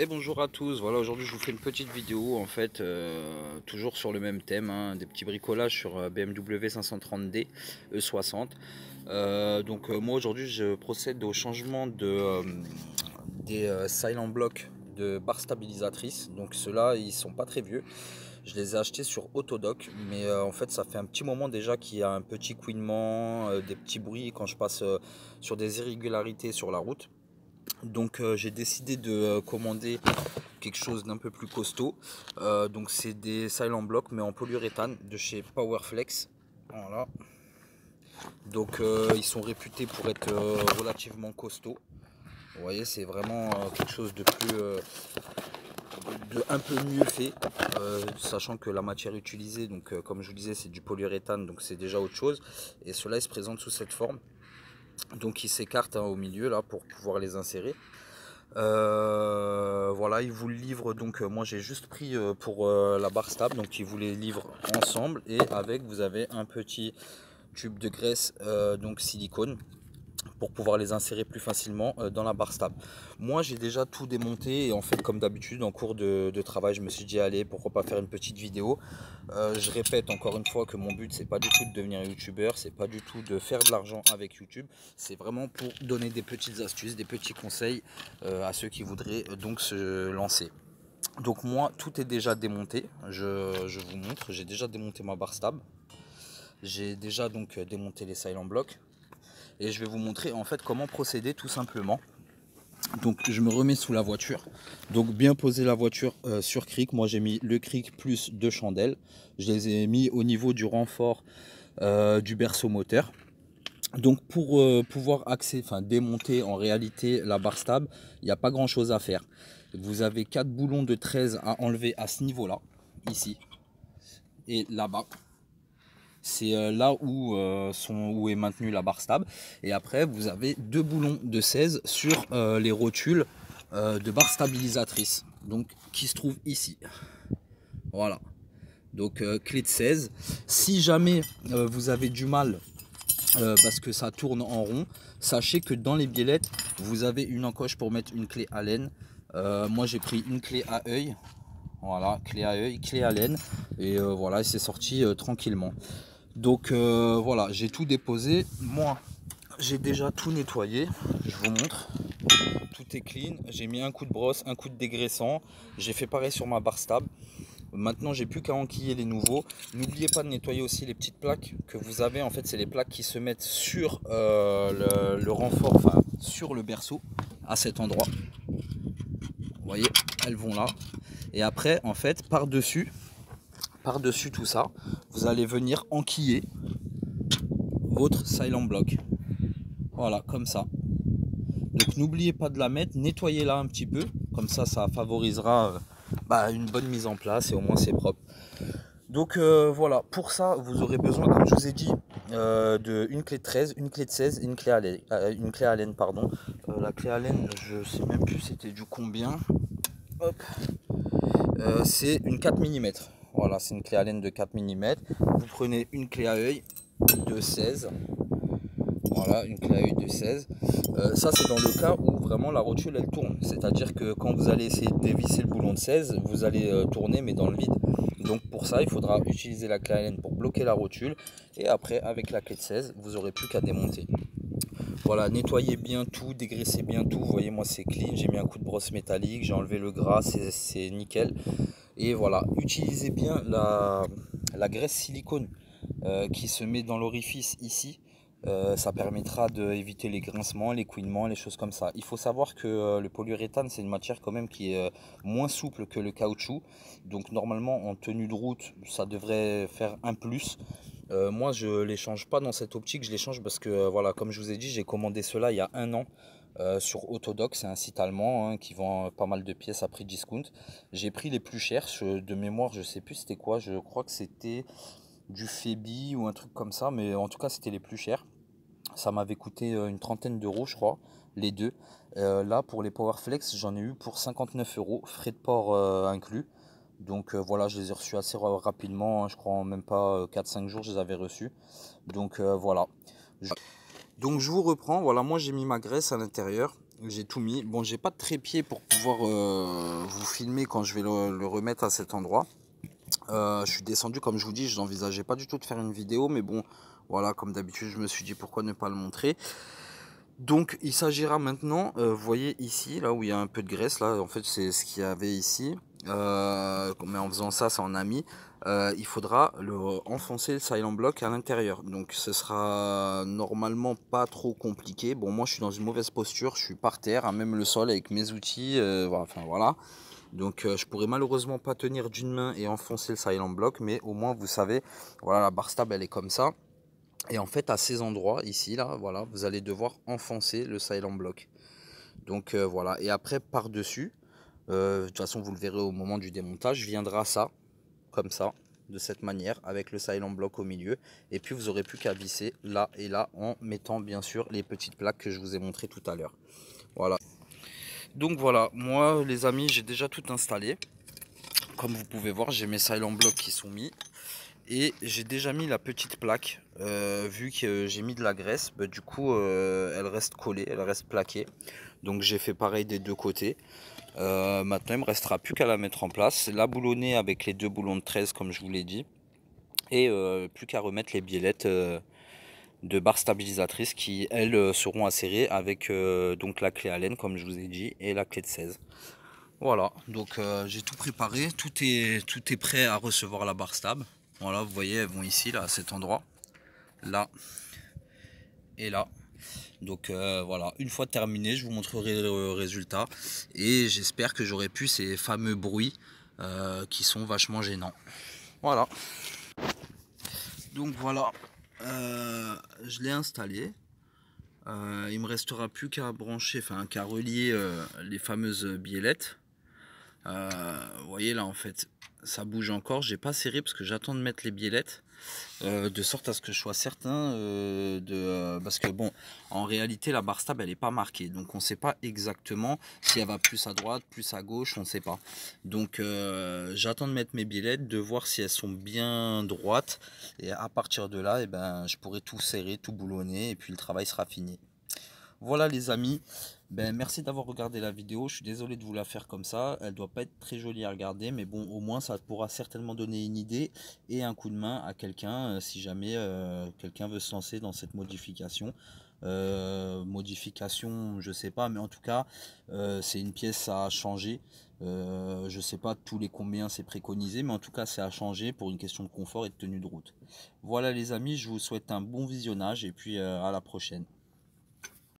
Et bonjour à tous, voilà aujourd'hui je vous fais une petite vidéo en fait euh, toujours sur le même thème, hein, des petits bricolages sur euh, BMW 530D E60 donc euh, moi aujourd'hui je procède au changement de, des silent blocks de barres stabilisatrices. Donc ceux-là ils sont pas très vieux. Je les ai achetés sur Autodoc mais en fait ça fait un petit moment déjà qu'il y a un petit couinement, des petits bruits quand je passe sur des irrégularités sur la route donc euh, j'ai décidé de euh, commander quelque chose d'un peu plus costaud. Euh, donc c'est des silent blocks mais en polyuréthane de chez Powerflex. Voilà. Donc ils sont réputés pour être relativement costauds. Vous voyez c'est vraiment quelque chose de plus de un peu mieux fait sachant que la matière utilisée donc comme je vous disais c'est du polyuréthane donc c'est déjà autre chose et cela se présente sous cette forme donc ils s'écartent hein, au milieu là pour pouvoir les insérer. Euh, voilà ils vous le livrent donc euh, moi j'ai juste pris euh, pour la barre stable. Donc ils vous les livrent ensemble. Et avec vous avez un petit tube de graisse donc silicone pour pouvoir les insérer plus facilement euh, dans la barre stable. Moi j'ai déjà tout démonté et en fait comme d'habitude en cours de, travail je me suis dit allez pourquoi pas faire une petite vidéo. Euh, je répète encore une fois que mon but c'est pas du tout de devenir youtubeur, c'est pas du tout de faire de l'argent avec YouTube, c'est vraiment pour donner des petites astuces, des petits conseils euh, à ceux qui voudraient donc se lancer. Donc moi tout est déjà démonté, je, vous montre, j'ai déjà démonté ma barre stable. J'ai déjà donc démonté les silent blocks et je vais vous montrer en fait comment procéder tout simplement. Donc je me remets sous la voiture. Donc bien poser la voiture euh, sur cric. Moi j'ai mis le cric plus deux chandelles. Je les ai mis au niveau du renfort euh, du berceau moteur. Donc pour euh, pouvoir accéder, enfin démonter en réalité la barre stable, il n'y a pas grand chose à faire. Vous avez quatre boulons de 13 à enlever à ce niveau là, ici et là-bas c'est euh, là où, euh, où est maintenue la barre stable. Et après, vous avez deux boulons de 16 sur euh, les rotules de barre stabilisatrice, donc qui se trouvent ici. Voilà. Donc clé de 16. Si jamais vous avez du mal parce que ça tourne en rond, sachez que dans les biellettes, vous avez une encoche pour mettre une clé à laine. moi j'ai pris une clé à œil voilà, clé à œil, clé à laine. Et voilà, c'est sorti tranquillement. Donc euh, voilà, j'ai tout déposé. Moi, j'ai déjà tout nettoyé. Je vous montre. Tout est clean. J'ai mis un coup de brosse, un coup de dégraissant. J'ai fait pareil sur ma barre stable. Maintenant, j'ai plus qu'à enquiller les nouveaux. N'oubliez pas de nettoyer aussi les petites plaques que vous avez. En fait, c'est les plaques qui se mettent sur euh, le, renfort, enfin sur le berceau, à cet endroit. Vous voyez, elles vont là. Et après, en fait, par-dessus, par-dessus tout ça, vous allez venir enquiller votre silent block. Voilà, comme ça. Donc n'oubliez pas de la mettre, nettoyez-la un petit peu, comme ça ça favorisera euh, bah, une bonne mise en place et au moins c'est propre. Donc euh, voilà, pour ça vous aurez besoin, comme je vous ai dit, euh, de une clé de 13, une clé de 16 et une clé une clé à laine pardon. la clé laine, je sais même plus c'était du combien. Hop. C'est une 4 mm. Voilà, c'est une clé à laine de 4 mm. Vous prenez une clé à œil de 16. Voilà, une clé à œil de 16. Euh, ça, c'est dans le cas où vraiment la rotule, elle tourne. C'est-à-dire que quand vous allez essayer de dévisser le boulon de 16, vous allez euh, tourner, mais dans le vide. Donc pour ça, il faudra utiliser la clé à laine pour bloquer la rotule. Et après, avec la clé de 16, vous n'aurez plus qu'à démonter. Voilà, nettoyez bien tout, dégraissez bien tout. Vous voyez, moi, c'est clean. J'ai mis un coup de brosse métallique, j'ai enlevé le gras, c'est nickel. Et voilà, utilisez bien la, graisse silicone euh, qui se met dans l'orifice ici. Euh, ça permettra d'éviter les grincements, les couinements, les choses comme ça. Il faut savoir que euh, le polyuréthane, c'est une matière quand même qui est moins souple que le caoutchouc. Donc normalement, en tenue de route, ça devrait faire un plus. Moi, je ne les change pas dans cette optique. Je les change parce que, voilà, comme je vous ai dit, j'ai commandé cela il y a un an. Euh, sur Autodoc, c'est un site allemand hein, qui vend pas mal de pièces à prix discount. J'ai pris les plus chers, de mémoire je sais plus c'était quoi, je crois que c'était du Febi ou un truc comme ça, mais en tout cas c'était les plus chers. Ça m'avait coûté euh, une trentaine d'euros je crois, les deux. Euh, là pour les Powerflex j'en ai eu pour 59 euros, frais de port inclus. Donc voilà, je les ai reçus assez rapidement, hein, je crois en même pas 4-5 jours je les avais reçus. Donc voilà. Donc je vous reprends, voilà moi j'ai mis ma graisse à l'intérieur j'ai tout mis. Bon, j'ai pas de trépied pour pouvoir euh, vous filmer quand je vais le, remettre à cet endroit. Euh, je suis descendu, comme je vous dis, je n'envisageais pas du tout de faire une vidéo, mais bon, voilà, comme d'habitude, je me suis dit pourquoi ne pas le montrer. Donc, il s'agira maintenant, euh, vous voyez ici, là où il y a un peu de graisse, là, en fait, c'est ce qu'il y avait ici. Mais en faisant ça, ça en a mis. Euh, il faudra le, enfoncer le silent block à l'intérieur. Donc ce sera normalement pas trop compliqué. Bon moi je suis dans une mauvaise posture, je suis par terre, à même le sol avec mes outils, euh, enfin voilà. Donc euh, je pourrais malheureusement pas tenir d'une main et enfoncer le silent block, mais au moins vous savez, voilà la barre stable elle est comme ça. Et en fait à ces endroits ici là, voilà, vous allez devoir enfoncer le silent block. Donc voilà, et après par dessus, de toute façon vous le verrez au moment du démontage, viendra ça comme ça, de cette manière, avec le silent block au milieu. Et puis vous aurez plus qu'à visser là et là en mettant bien sûr les petites plaques que je vous ai montré tout à l'heure. Voilà. Donc voilà, moi les amis, j'ai déjà tout installé. Comme vous pouvez voir, j'ai mes silent blocks qui sont mis. Et j'ai déjà mis la petite plaque, euh, vu que j'ai mis de la graisse, bah, du coup euh, elle reste collée, elle reste plaquée. Donc j'ai fait pareil des deux côtés. Euh, maintenant, il ne me restera plus qu'à la mettre en place. La boulonnée avec les deux boulons de 13, comme je vous l'ai dit. Et euh, plus qu'à remettre les biellettes euh, de barre stabilisatrice qui, elles, seront acérées avec donc la clé Allen, comme je vous ai dit, et la clé de 16. Voilà, donc j'ai tout préparé. Tout est, tout est prêt à recevoir la barre stable. Voilà, vous voyez, elles vont ici, là, à cet endroit. Là et là. Donc euh, voilà, une fois terminé, je vous montrerai le résultat. Et j'espère que j'aurai pu ces fameux bruits euh, qui sont vachement gênants. Voilà. Donc voilà, euh, je l'ai installé. il me restera plus qu'à brancher, enfin qu'à relier les fameuses biellettes. Vous voyez là en fait, ça bouge encore. J'ai pas serré parce que j'attends de mettre les biellettes. Euh, de sorte à ce que je sois certain euh, de euh, parce que bon en réalité la barre stable elle n'est pas marquée donc on ne sait pas exactement si elle va plus à droite plus à gauche on ne sait pas donc j'attends de mettre mes billettes de voir si elles sont bien droites et à partir de là eh ben je pourrai tout serrer tout boulonner et puis le travail sera fini voilà les amis ben, merci d'avoir regardé la vidéo. Je suis désolé de vous la faire comme ça. Elle doit pas être très jolie à regarder. Mais bon, au moins, ça pourra certainement donner une idée et un coup de main à quelqu'un euh, si jamais euh, quelqu'un veut se lancer dans cette modification. Euh, modification, je sais pas. Mais en tout cas, c'est une pièce à changer. je sais pas tous les combien c'est préconisé. Mais en tout cas, c'est à changer pour une question de confort et de tenue de route. Voilà les amis, je vous souhaite un bon visionnage et puis à la prochaine.